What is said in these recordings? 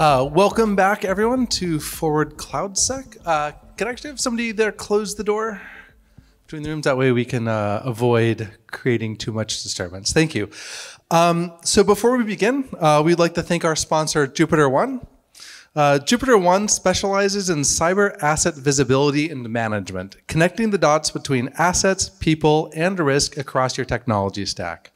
Uh, welcome back, everyone, to Forward CloudSec. Uh, can I actually have somebody there close the door between the rooms? That way we can uh, avoid creating too much disturbance. Thank you. Um, so before we begin, uh, we'd like to thank our sponsor, JupiterOne. Uh, JupiterOne specializes in cyber asset visibility and management, connecting the dots between assets, people, and risk across your technology stack.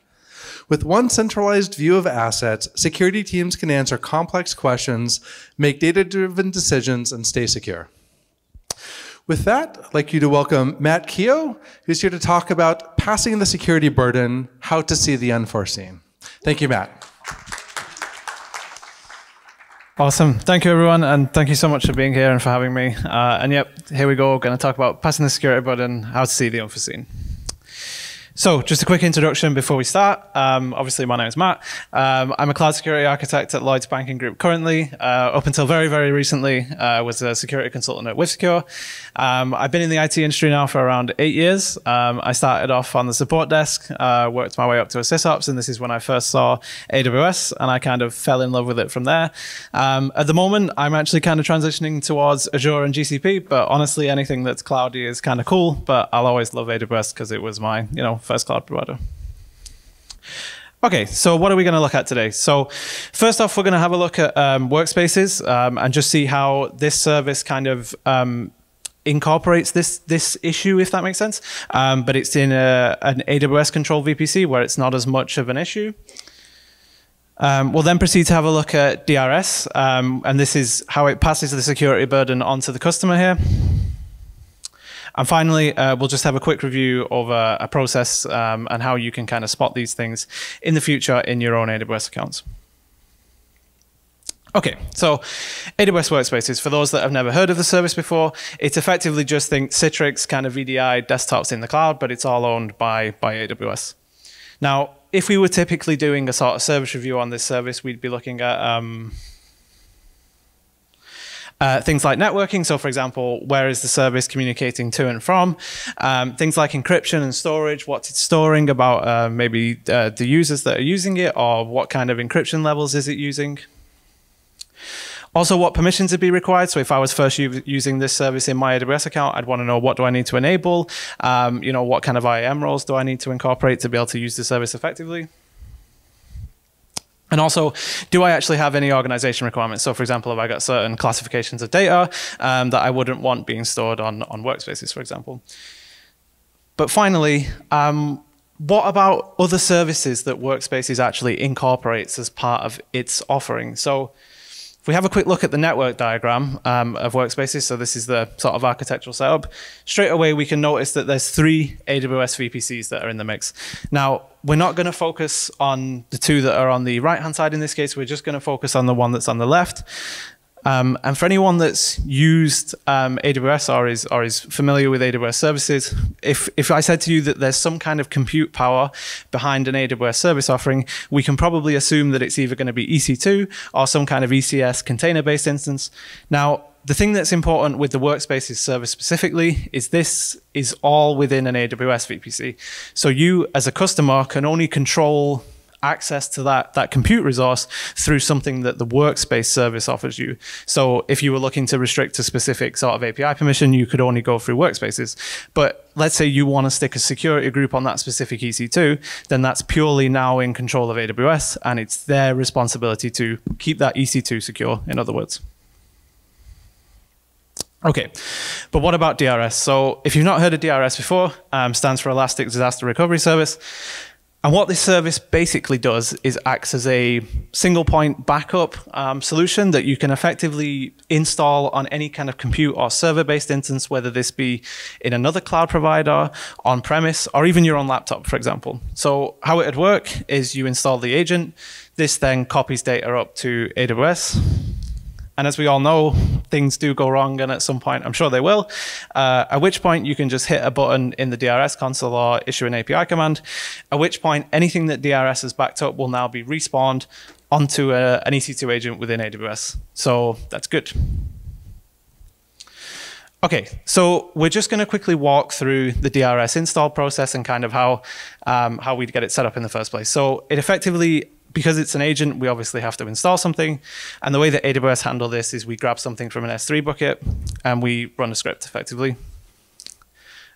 With one centralized view of assets, security teams can answer complex questions, make data-driven decisions, and stay secure. With that, I'd like you to welcome Matt Keogh, who's here to talk about passing the security burden, how to see the unforeseen. Thank you, Matt. Awesome. Thank you, everyone, and thank you so much for being here and for having me. Uh, and yep, here we go. Going to talk about passing the security burden, how to see the unforeseen. So, just a quick introduction before we start. Um, obviously, my name is Matt. Um, I'm a cloud security architect at Lloyds Banking Group currently. Uh, up until very, very recently, I uh, was a security consultant at WithSecure. Um, I've been in the IT industry now for around eight years. Um, I started off on the support desk, uh, worked my way up to a sysops, and this is when I first saw AWS, and I kind of fell in love with it from there. Um, at the moment, I'm actually kind of transitioning towards Azure and GCP, but honestly, anything that's cloudy is kind of cool. But I'll always love AWS because it was my, you know, first cloud provider. Okay, so what are we going to look at today? So first off, we're going to have a look at um, workspaces um, and just see how this service kind of um, incorporates this this issue, if that makes sense. Um, but it's in a, an AWS control VPC where it's not as much of an issue. Um, we'll then proceed to have a look at DRS, um, and this is how it passes the security burden onto the customer here. And finally, uh, we'll just have a quick review of a, a process um, and how you can kind of spot these things in the future in your own AWS accounts. Okay, so AWS Workspaces, for those that have never heard of the service before, it's effectively just think Citrix kind of VDI desktops in the cloud, but it's all owned by, by AWS. Now, if we were typically doing a sort of service review on this service, we'd be looking at um, uh, things like networking, so for example, where is the service communicating to and from? Um, things like encryption and storage, what it's storing about uh, maybe uh, the users that are using it, or what kind of encryption levels is it using? Also, what permissions would be required. So if I was first using this service in my AWS account, I'd want to know what do I need to enable? Um, you know, what kind of IAM roles do I need to incorporate to be able to use the service effectively? And also, do I actually have any organization requirements? So, for example, have I got certain classifications of data um, that I wouldn't want being stored on, on workspaces, for example? But finally, um, what about other services that Workspaces actually incorporates as part of its offering? So, if we have a quick look at the network diagram um, of workspaces, so this is the sort of architectural setup, straight away we can notice that there's three AWS VPCs that are in the mix. Now, we're not going to focus on the two that are on the right-hand side in this case, we're just going to focus on the one that's on the left. Um, and for anyone that's used um, AWS or is, or is familiar with AWS services, if, if I said to you that there's some kind of compute power behind an AWS service offering, we can probably assume that it's either going to be EC2 or some kind of ECS container-based instance. Now, the thing that's important with the workspaces service specifically is this is all within an AWS VPC. So you as a customer can only control access to that, that compute resource through something that the workspace service offers you. So if you were looking to restrict a specific sort of API permission, you could only go through workspaces. But let's say you want to stick a security group on that specific EC2, then that's purely now in control of AWS and it's their responsibility to keep that EC2 secure, in other words. Okay, but what about DRS? So if you've not heard of DRS before, um, stands for Elastic Disaster Recovery Service. And what this service basically does is acts as a single point backup um, solution that you can effectively install on any kind of compute or server based instance, whether this be in another cloud provider, on premise, or even your own laptop, for example. So, how it would work is you install the agent, this then copies data up to AWS and as we all know, things do go wrong, and at some point, I'm sure they will. Uh, at which point, you can just hit a button in the DRS console or issue an API command. At which point, anything that DRS has backed up will now be respawned onto a, an EC2 agent within AWS. So that's good. Okay, so we're just going to quickly walk through the DRS install process and kind of how um, how we get it set up in the first place. So it effectively because it's an agent, we obviously have to install something. And the way that AWS handle this is we grab something from an S3 bucket and we run a script effectively.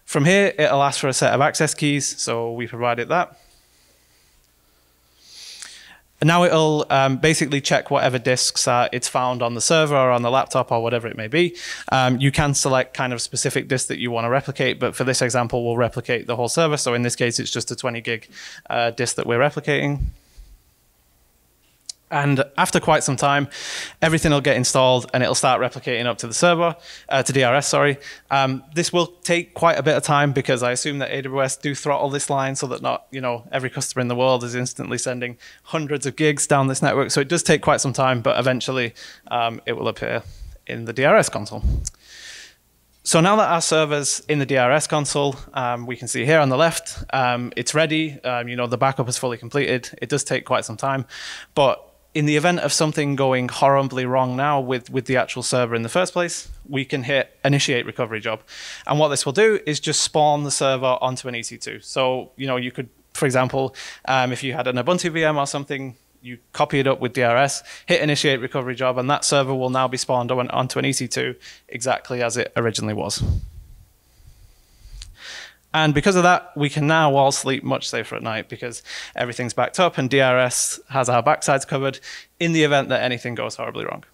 From here, it'll ask for a set of access keys, so we provide it that. And now it'll um, basically check whatever disks uh, it's found on the server or on the laptop or whatever it may be. Um, you can select kind of specific disk that you want to replicate, but for this example, we'll replicate the whole server. So in this case, it's just a 20 gig uh, disk that we're replicating. And after quite some time, everything will get installed and it'll start replicating up to the server, uh, to DRS, sorry. Um, this will take quite a bit of time because I assume that AWS do throttle this line so that not, you know, every customer in the world is instantly sending hundreds of gigs down this network. So it does take quite some time, but eventually um, it will appear in the DRS console. So now that our server's in the DRS console, um, we can see here on the left, um, it's ready. Um, you know, the backup is fully completed. It does take quite some time, but in the event of something going horribly wrong now with, with the actual server in the first place, we can hit initiate recovery job. And what this will do is just spawn the server onto an EC2. So, you know, you could, for example, um, if you had an Ubuntu VM or something, you copy it up with DRS, hit initiate recovery job, and that server will now be spawned onto an EC2 exactly as it originally was. And because of that, we can now all sleep much safer at night because everything's backed up and DRS has our backsides covered in the event that anything goes horribly wrong.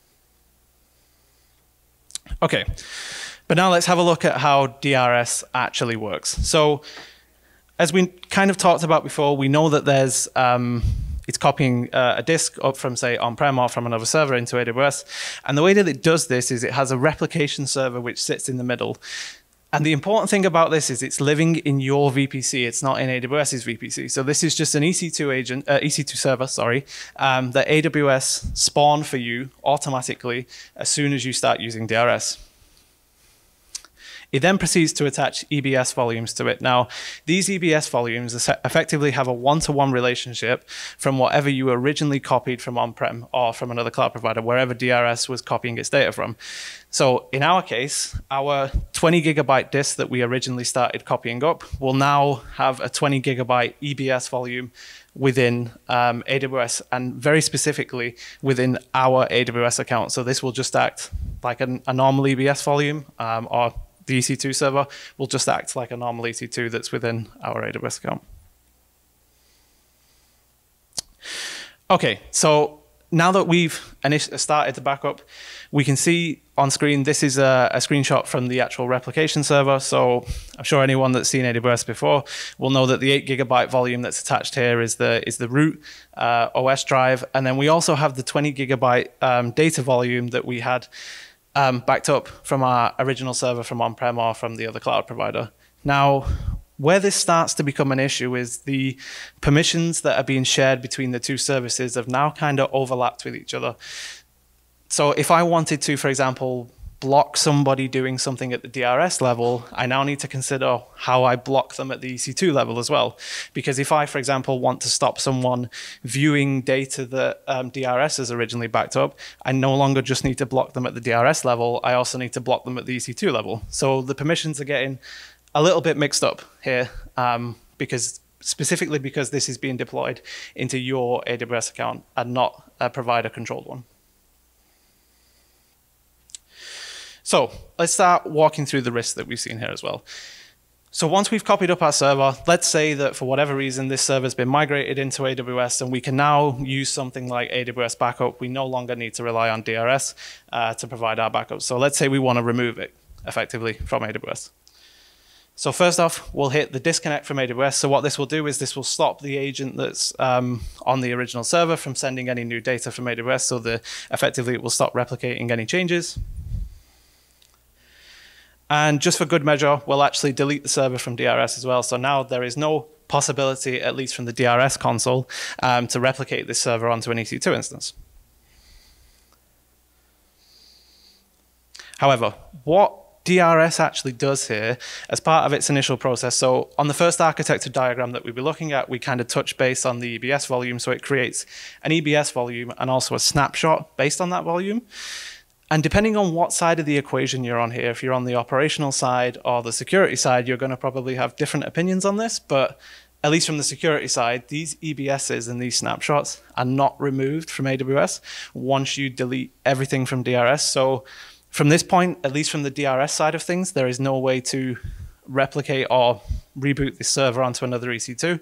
Okay, but now let's have a look at how DRS actually works. So as we kind of talked about before, we know that there's um, it's copying uh, a disk up from, say, on-prem or from another server into AWS. And the way that it does this is it has a replication server which sits in the middle. And the important thing about this is it's living in your VPC. It's not in AWS's VPC. So this is just an EC2 agent, uh, EC2 server, sorry, um, that AWS spawn for you automatically as soon as you start using DRS. It then proceeds to attach EBS volumes to it. Now, these EBS volumes effectively have a one-to-one relationship from whatever you originally copied from on-prem or from another cloud provider, wherever DRS was copying its data from. So in our case, our 20 gigabyte disk that we originally started copying up will now have a 20 gigabyte EBS volume within um, AWS and very specifically within our AWS account. So this will just act like an, a normal EBS volume um, or the EC2 server will just act like a normal EC2 that's within our AWS account. Okay, so now that we've started the backup, we can see on screen, this is a, a, screenshot from the actual replication server. So I'm sure anyone that's seen AWS before will know that the eight gigabyte volume that's attached here is the, is the root uh, OS drive. And then we also have the 20 gigabyte um, data volume that we had um, backed up from our original server from on-prem or from the other cloud provider. Now, where this starts to become an issue is the permissions that are being shared between the two services have now kind of overlapped with each other. So if I wanted to, for example, block somebody doing something at the DRS level, I now need to consider how I block them at the EC2 level as well. Because if I, for example, want to stop someone viewing data that um, DRS has originally backed up, I no longer just need to block them at the DRS level, I also need to block them at the EC2 level. So the permissions are getting a little bit mixed up here um, because specifically because this is being deployed into your AWS account and not a provider controlled one. So let's start walking through the risks that we've seen here as well. So once we've copied up our server, let's say that for whatever reason, this server has been migrated into AWS and we can now use something like AWS backup. We no longer need to rely on DRS uh, to provide our backup. So let's say we want to remove it effectively from AWS. So first off, we'll hit the disconnect from AWS. So what this will do is this will stop the agent that's um, on the original server from sending any new data from AWS. So the, effectively, it will stop replicating any changes. And just for good measure, we'll actually delete the server from DRS as well. So now there is no possibility, at least from the DRS console, um, to replicate this server onto an EC2 instance. However, what DRS actually does here as part of its initial process. So on the first architecture diagram that we were looking at, we kind of touch base on the EBS volume. So it creates an EBS volume and also a snapshot based on that volume. And depending on what side of the equation you're on here, if you're on the operational side or the security side, you're going to probably have different opinions on this. But at least from the security side, these EBSs and these snapshots are not removed from AWS once you delete everything from DRS. So from this point, at least from the DRS side of things, there is no way to replicate or reboot the server onto another EC2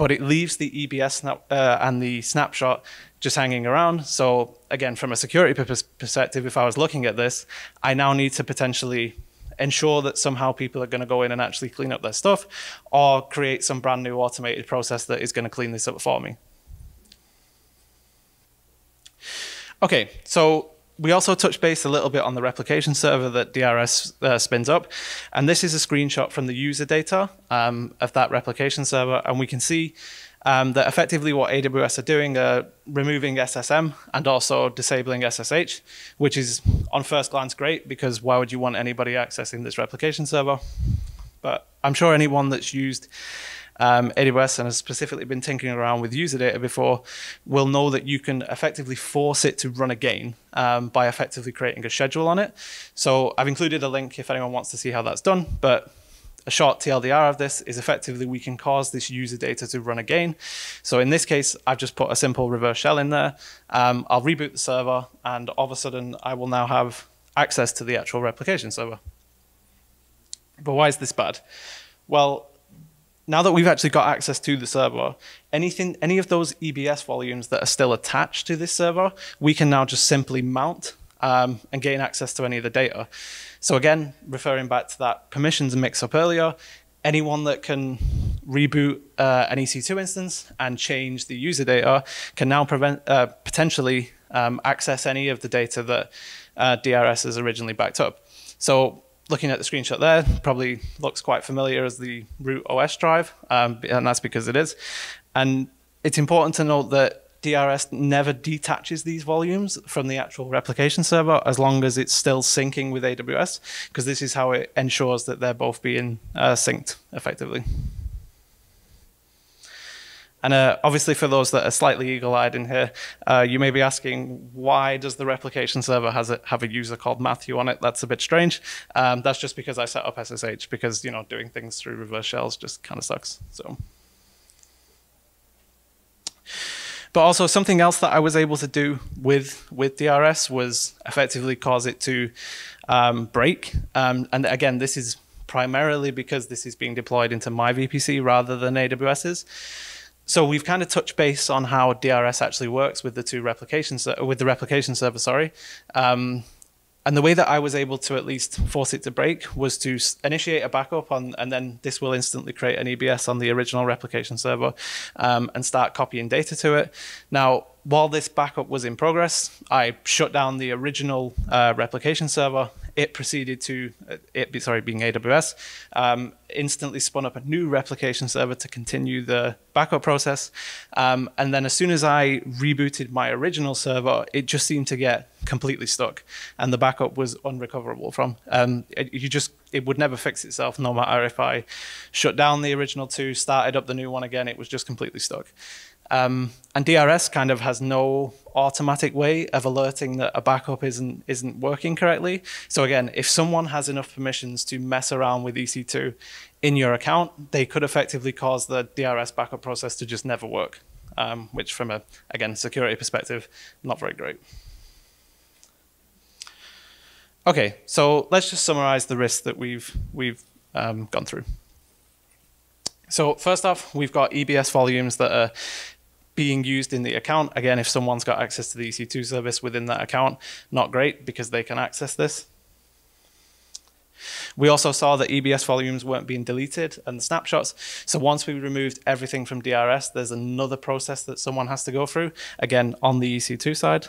but it leaves the EBS snap, uh, and the snapshot just hanging around. So again, from a security perspective, if I was looking at this, I now need to potentially ensure that somehow people are going to go in and actually clean up their stuff or create some brand new automated process that is going to clean this up for me. Okay, so we also touched base a little bit on the replication server that DRS uh, spins up. And this is a screenshot from the user data um, of that replication server. And we can see um, that effectively what AWS are doing are removing SSM and also disabling SSH, which is on first glance great because why would you want anybody accessing this replication server? But I'm sure anyone that's used um, AWS and has specifically been tinkering around with user data before will know that you can effectively force it to run again um, by effectively creating a schedule on it. So I've included a link if anyone wants to see how that's done, but a short TLDR of this is effectively we can cause this user data to run again. So in this case, I've just put a simple reverse shell in there. Um, I'll reboot the server, and all of a sudden, I will now have access to the actual replication server. But why is this bad? Well, now that we've actually got access to the server, anything, any of those EBS volumes that are still attached to this server, we can now just simply mount um, and gain access to any of the data. So again, referring back to that permissions mix up earlier, anyone that can reboot uh, an EC2 instance and change the user data can now prevent, uh, potentially um, access any of the data that uh, DRS has originally backed up. So looking at the screenshot there, probably looks quite familiar as the root OS drive, um, and that's because it is. And it's important to note that DRS never detaches these volumes from the actual replication server as long as it's still syncing with AWS, because this is how it ensures that they're both being uh, synced effectively. And uh, obviously, for those that are slightly eagle-eyed in here, uh, you may be asking, why does the replication server has a, have a user called Matthew on it? That's a bit strange. Um, that's just because I set up SSH, because you know doing things through reverse shells just kind of sucks. So. But also something else that I was able to do with with DRS was effectively cause it to um, break. Um, and again, this is primarily because this is being deployed into my VPC rather than AWS's. So we've kind of touched base on how DRS actually works with the two replications with the replication server. Sorry. Um, and the way that I was able to at least force it to break was to initiate a backup on, and then this will instantly create an EBS on the original replication server um, and start copying data to it. Now, while this backup was in progress, I shut down the original uh, replication server it proceeded to uh, it sorry being AWS um, instantly spun up a new replication server to continue the backup process. Um, and then as soon as I rebooted my original server it just seemed to get completely stuck and the backup was unrecoverable from. Um, it, you just it would never fix itself no matter if I shut down the original two started up the new one again it was just completely stuck um, and DRS kind of has no automatic way of alerting that a backup isn't isn't working correctly. So again, if someone has enough permissions to mess around with EC2 in your account, they could effectively cause the DRS backup process to just never work, um, which from a again security perspective, not very great. Okay, so let's just summarize the risks that we've we've um, gone through. So first off, we've got EBS volumes that are being used in the account. Again, if someone's got access to the EC2 service within that account, not great because they can access this. We also saw that EBS volumes weren't being deleted and the snapshots. So once we removed everything from DRS, there's another process that someone has to go through, again, on the EC2 side.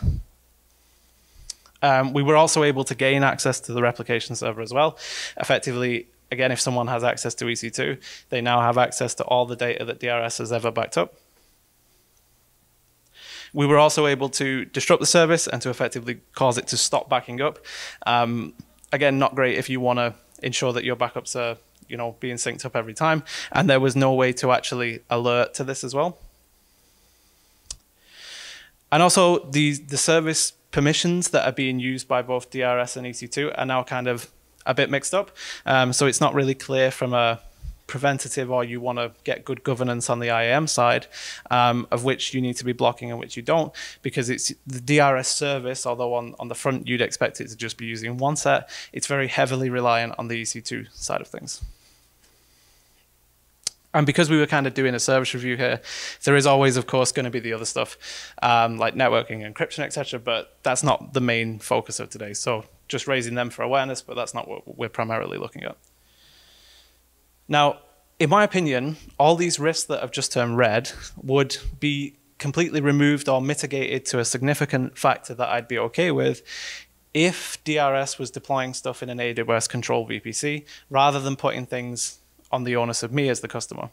Um, we were also able to gain access to the replication server as well. Effectively, again, if someone has access to EC2, they now have access to all the data that DRS has ever backed up. We were also able to disrupt the service and to effectively cause it to stop backing up. Um, again, not great if you want to ensure that your backups are you know being synced up every time. And there was no way to actually alert to this as well. And also the the service permissions that are being used by both DRS and EC2 are now kind of a bit mixed up. Um, so it's not really clear from a preventative or you want to get good governance on the IAM side, um, of which you need to be blocking and which you don't, because it's the DRS service, although on, on the front you'd expect it to just be using one set, it's very heavily reliant on the EC2 side of things. And because we were kind of doing a service review here, there is always, of course, going to be the other stuff um, like networking, encryption, etc. But that's not the main focus of today. So just raising them for awareness, but that's not what we're primarily looking at. Now, in my opinion, all these risks that I've just termed red would be completely removed or mitigated to a significant factor that I'd be okay with if DRS was deploying stuff in an AWS control VPC rather than putting things on the onus of me as the customer.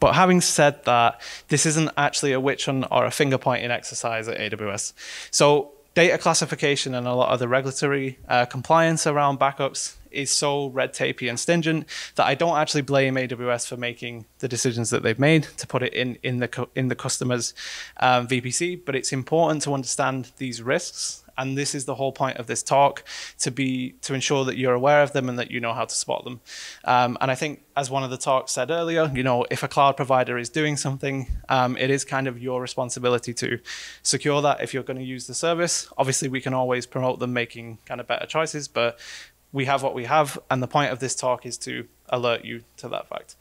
But having said that, this isn't actually a witch hunt or a finger pointing exercise at AWS. So data classification and a lot of the regulatory uh, compliance around backups is so red tapey and stingent that I don't actually blame AWS for making the decisions that they've made to put it in in the in the customer's um, VPC. But it's important to understand these risks. And this is the whole point of this talk to be to ensure that you're aware of them and that you know how to spot them. Um, and i think as one of the talks said earlier you know if a cloud provider is doing something um, it is kind of your responsibility to secure that if you're going to use the service. Obviously we can always promote them making kind of better choices but we have what we have and the point of this talk is to alert you to that fact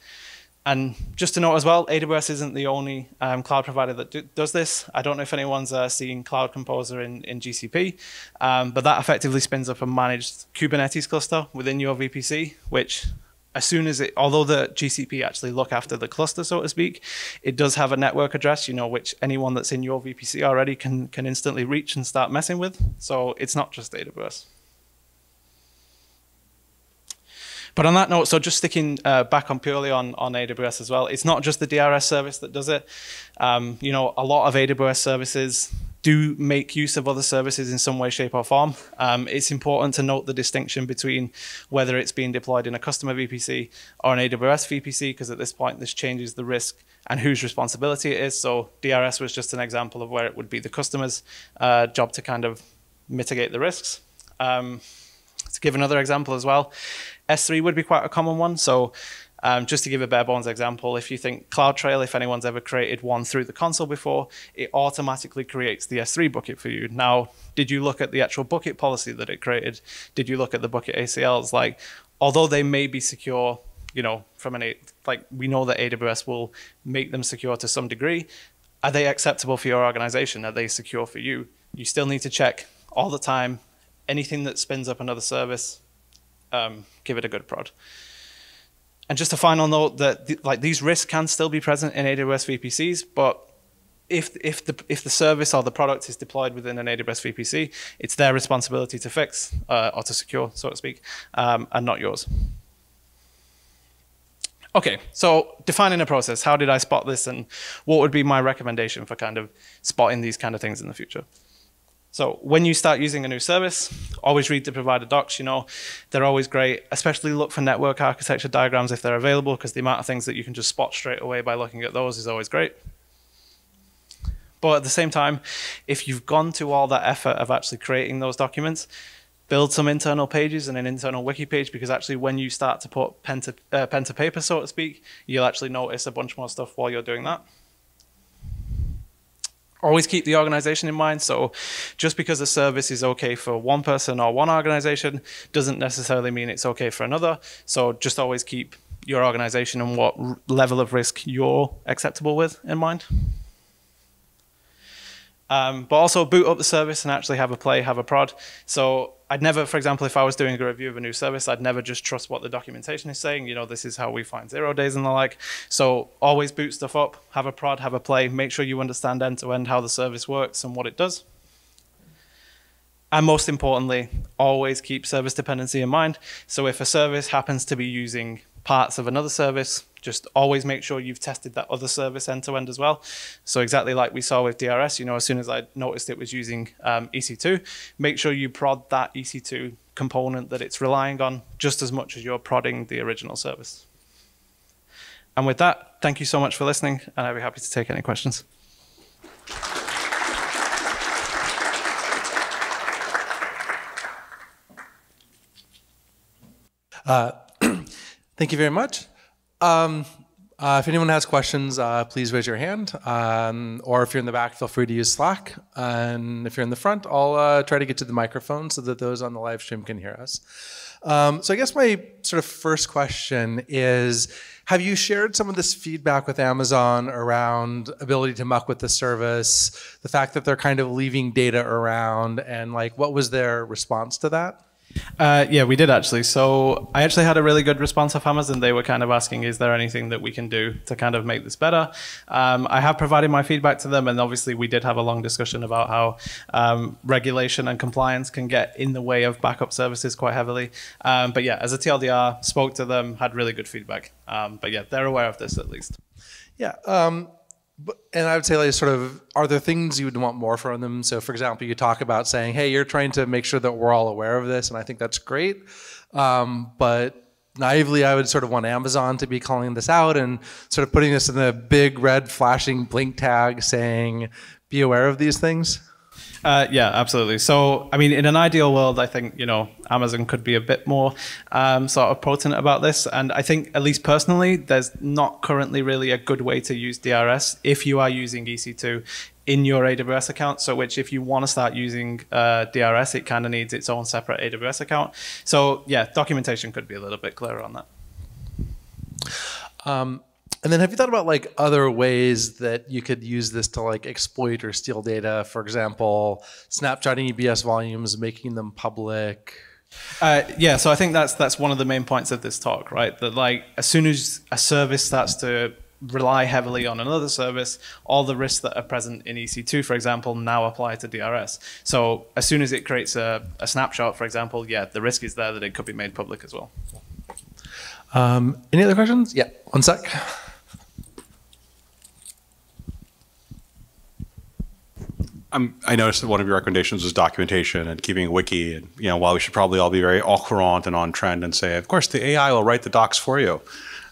and just to note as well, AWS isn't the only um, cloud provider that do, does this. I don't know if anyone's uh, seen Cloud Composer in, in GCP, um, but that effectively spins up a managed Kubernetes cluster within your VPC, which as soon as it, although the GCP actually look after the cluster, so to speak, it does have a network address, you know, which anyone that's in your VPC already can, can instantly reach and start messing with. So it's not just AWS. But on that note, so just sticking uh, back on purely on, on AWS as well, it's not just the DRS service that does it. Um, you know, a lot of AWS services do make use of other services in some way, shape, or form. Um, it's important to note the distinction between whether it's being deployed in a customer VPC or an AWS VPC, because at this point, this changes the risk and whose responsibility it is. So DRS was just an example of where it would be the customer's uh, job to kind of mitigate the risks. Um, to give another example as well, S3 would be quite a common one. So um, just to give a bare bones example, if you think CloudTrail, if anyone's ever created one through the console before, it automatically creates the S3 bucket for you. Now, did you look at the actual bucket policy that it created? Did you look at the bucket ACLs? Like, although they may be secure, you know, from an like we know that AWS will make them secure to some degree. Are they acceptable for your organization? Are they secure for you? You still need to check all the time. Anything that spins up another service, um, give it a good prod. And just a final note that th like these risks can still be present in AWS VPCs, but if if the if the service or the product is deployed within an AWS VPC, it's their responsibility to fix uh, or to secure, so to speak, um, and not yours. Okay, so defining a process. How did I spot this, and what would be my recommendation for kind of spotting these kind of things in the future? So when you start using a new service, always read the provider docs, you know, they're always great, especially look for network architecture diagrams if they're available, because the amount of things that you can just spot straight away by looking at those is always great. But at the same time, if you've gone to all that effort of actually creating those documents, build some internal pages and an internal wiki page because actually when you start to put pen to, uh, pen to paper, so to speak, you'll actually notice a bunch more stuff while you're doing that always keep the organization in mind. So just because a service is okay for one person or one organization doesn't necessarily mean it's okay for another. So just always keep your organization and what level of risk you're acceptable with in mind. Um, but also boot up the service and actually have a play, have a prod. So I'd never, for example, if I was doing a review of a new service, I'd never just trust what the documentation is saying. You know, this is how we find zero days and the like. So always boot stuff up, have a prod, have a play, make sure you understand end to end how the service works and what it does. And most importantly, always keep service dependency in mind. So if a service happens to be using parts of another service, just always make sure you've tested that other service end to end as well. So exactly like we saw with DRS, you know, as soon as I noticed it was using um, EC2, make sure you prod that EC2 component that it's relying on just as much as you're prodding the original service. And with that, thank you so much for listening, and I'd be happy to take any questions. Uh, Thank you very much. Um, uh, if anyone has questions, uh, please raise your hand. Um, or if you're in the back, feel free to use Slack. And if you're in the front, I'll uh, try to get to the microphone so that those on the live stream can hear us. Um, so I guess my sort of first question is, have you shared some of this feedback with Amazon around ability to muck with the service, the fact that they're kind of leaving data around, and like what was their response to that? Uh, yeah, we did actually. So I actually had a really good response off Amazon. They were kind of asking, is there anything that we can do to kind of make this better? Um, I have provided my feedback to them, and obviously we did have a long discussion about how um, regulation and compliance can get in the way of backup services quite heavily. Um, but yeah, as a TLDR, spoke to them, had really good feedback. Um, but yeah, they're aware of this at least. Yeah. Um, and I would say, like, sort of, are there things you would want more from them? So, for example, you talk about saying, "Hey, you're trying to make sure that we're all aware of this," and I think that's great. Um, but naively, I would sort of want Amazon to be calling this out and sort of putting this in the big red flashing blink tag, saying, "Be aware of these things." Uh, yeah, absolutely. So, I mean, in an ideal world, I think you know Amazon could be a bit more um, sort of potent about this, and I think at least personally, there's not currently really a good way to use DRS if you are using EC2 in your AWS account. So, which if you want to start using uh, DRS, it kind of needs its own separate AWS account. So, yeah, documentation could be a little bit clearer on that. Um, and then have you thought about like other ways that you could use this to like exploit or steal data? For example, snapshotting EBS volumes, making them public. Uh, yeah, so I think that's that's one of the main points of this talk, right? That like as soon as a service starts to rely heavily on another service, all the risks that are present in EC2, for example, now apply to DRS. So as soon as it creates a, a snapshot, for example, yeah, the risk is there that it could be made public as well. Um, any other questions? Yeah, one sec. I'm, I noticed that one of your recommendations was documentation and keeping a wiki. And you know, while we should probably all be very au courant and on trend and say, of course, the AI will write the docs for you,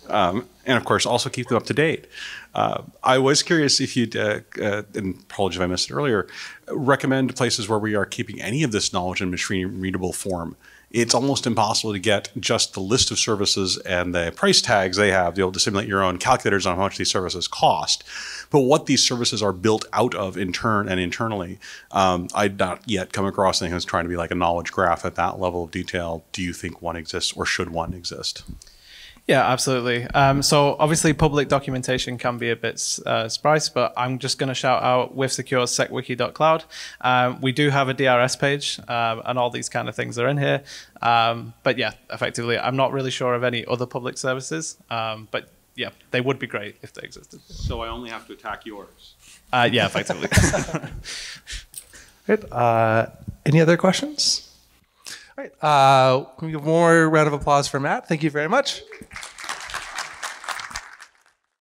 um, and of course, also keep them up to date. Uh, I was curious if you'd, uh, uh, and apologies if I missed it earlier, recommend places where we are keeping any of this knowledge in machine readable form it's almost impossible to get just the list of services and the price tags they have able to simulate your own calculators on how much these services cost. But what these services are built out of in turn and internally, um, I'd not yet come across anything that's trying to be like a knowledge graph at that level of detail. Do you think one exists or should one exist? Yeah, absolutely. Um, so obviously, public documentation can be a bit uh, sparse, but I'm just going to shout out WithSecure secwiki.cloud. Um, we do have a DRS page, um, and all these kind of things are in here. Um, but yeah, effectively, I'm not really sure of any other public services. Um, but yeah, they would be great if they existed. So I only have to attack yours. Uh, yeah, effectively. Great. Uh, any other questions? All right. Uh, can we give one more round of applause for Matt? Thank you very much.